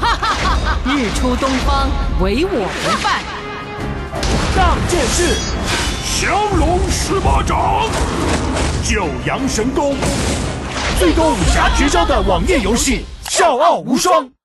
哈哈哈哈日出东方唯我不败。大剑士降龙十八掌九阳神功最多武侠绝招的网页游戏笑傲无双。